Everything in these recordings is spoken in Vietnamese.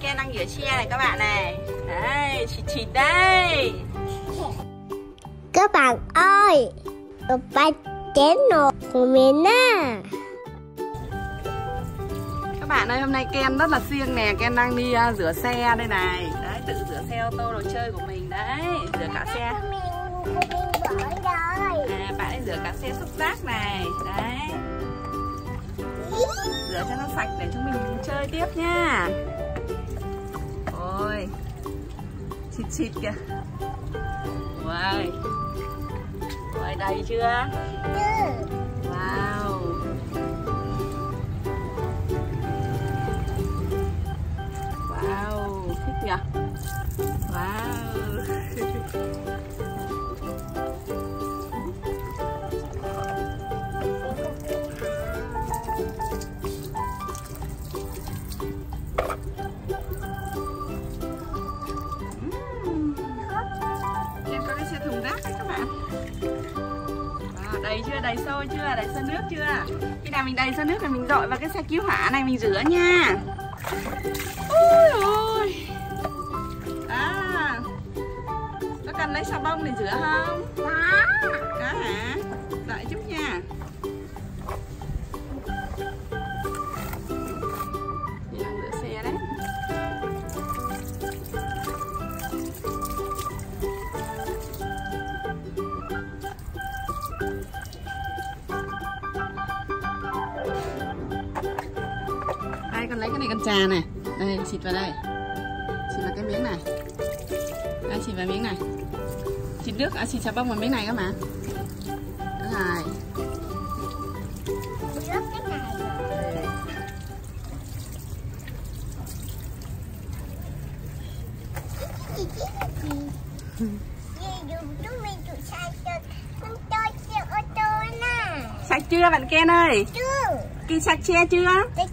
Ken đang rửa xe này các bạn này. Đây, chị chị đây. Các bạn ơi, ba chén nồi của mình á. Các bạn ơi, hôm nay Ken rất là siêng nè. Ken đang đi uh, rửa xe đây này. Đấy, tự rửa xe ô tô đồ chơi của mình. Đấy Rửa cả xe. À, bạn ấy rửa cả xe xúc rác này. Đấy. Rửa cho nó sạch để chúng mình chơi tiếp nha Chịt chịt kìa. Ôi Ôi đầy chưa? Wow Đầy chưa? Đầy sôi chưa? Đầy sôi nước chưa? Khi nào mình đầy sôi nước thì mình dội vào cái xe cứu hỏa này mình rửa nha Ôi ôi À Có cần lấy xà bông để rửa không? Đó. Có hả? Đợi chút Đây con lấy cái này con trà này. Đây xịt vào đây. Xịt vào cái miếng này. Đây xịt vào miếng này. Xịt nước, à, xịt xà bông vào miếng này các bạn. Rồi. Chưa bạn Ken ơi? Chưa. Kỳ sạch xe chưa? Để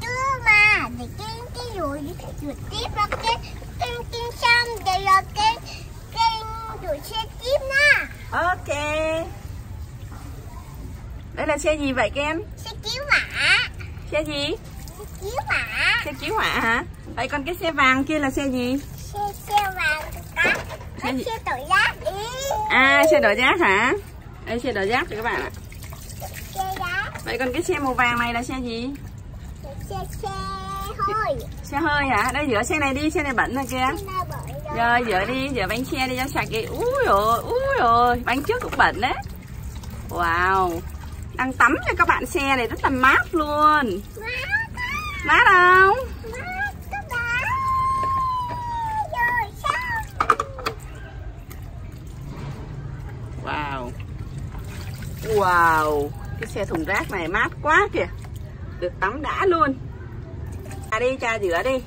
chưa mà. Để cái cái rồi rồi tiếp vào cái cái cái xong để là cái cái rồi xe tiếp nè Ok. Đây là xe gì vậy Ken? Xe cứu hỏa. Xe gì? Xe cứu hỏa. Xe cứu hỏa hả? Vậy còn cái xe vàng kia là xe gì? Xe xe vàng cá Xe xe tội giác đi. À xe đổ rác hả? Đây xe đổ rác cho các bạn ạ Vậy còn cái xe màu vàng này là xe gì? Xe xe thôi Xe hơi hả? Đây rửa xe này đi Xe này bẩn rồi kìa. Rồi. Rồi rửa đi Rửa bánh xe đi cho sạch đi Úi rồi Úi rồi. Bánh trước cũng bẩn đấy. Wow. Đang tắm cho các bạn xe này rất là mát luôn. Má Mát không? má các bạn. Rồi sao? Wow. Wow cái xe thùng rác này mát quá kìa. Được tắm đã luôn. Cha đi cha rửa đi.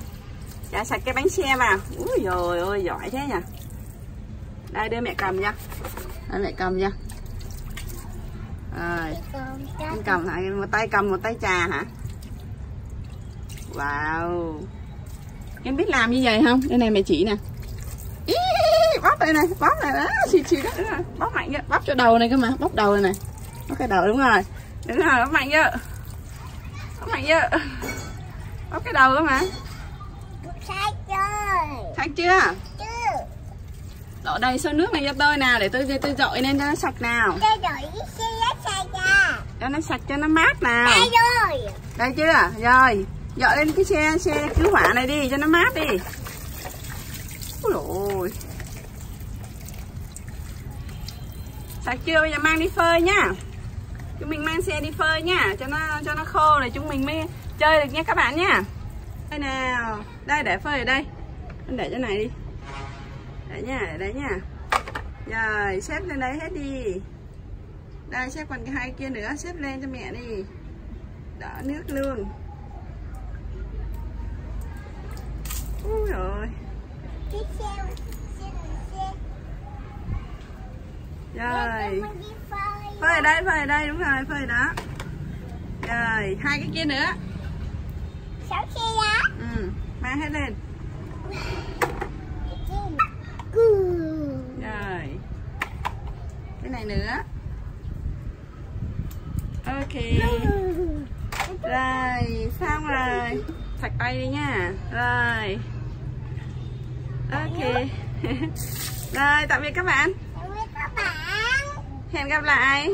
Cha sạch cái bánh xe vào. Úi rồi ôi giỏi thế nhỉ. Đây đưa mẹ cầm nha. Đây mẹ cầm nha. Rồi. Anh cầm hả? Một tay cầm một tay trà hả? Wow. Em biết làm như vậy không? Đây này mẹ chỉ nè. Bóp đây này, bóp này. Đó chị chị đó, Bóp mạnh nhá, bóp cho đầu này cơ mà Bóp đầu này này cái đầu đúng rồi. Đúng rồi, bóp mạnh vậy Bóp mạnh vậy Bóp cái đầu cơ mà. Sai chơi Sạch chưa? chưa. Đổ đầy xôi nước này cho tôi nào Để tôi tôi dội lên cho nó sạch nào. Đây rồi xe giá sai ra Cho nó sạch cho nó mát nào. Đây rồi. Đây chưa? Rồi. Dọi lên cái xe xe cứu hỏa này đi cho nó mát đi. Ôi dồi Sạch chưa? Bây giờ mang đi phơi nhá Chúng mình mang xe đi phơi nhá Cho nó cho nó khô rồi chúng mình mới chơi được nha các bạn nhá Đây nào Đây để phơi ở đây. Anh để chỗ này đi. Để nha, để đấy nha. Rồi xếp lên đấy hết đi. Đây xếp còn cái hai kia nữa Xếp lên cho mẹ đi. Đỡ nước luôn. Ui rồi. Rồi phơi ở đây, phơi ở đây, đúng rồi, phơi đó. Rồi, hai cái kia nữa. Sáu xe giá Ừ, mang hết lên. Rồi. Cái này nữa. Ok. Rồi, xong rồi. Sạch tay đi nha. Rồi. Ok. Rồi tạm biệt các bạn Cảm ơn các bạn hẹn gặp lại.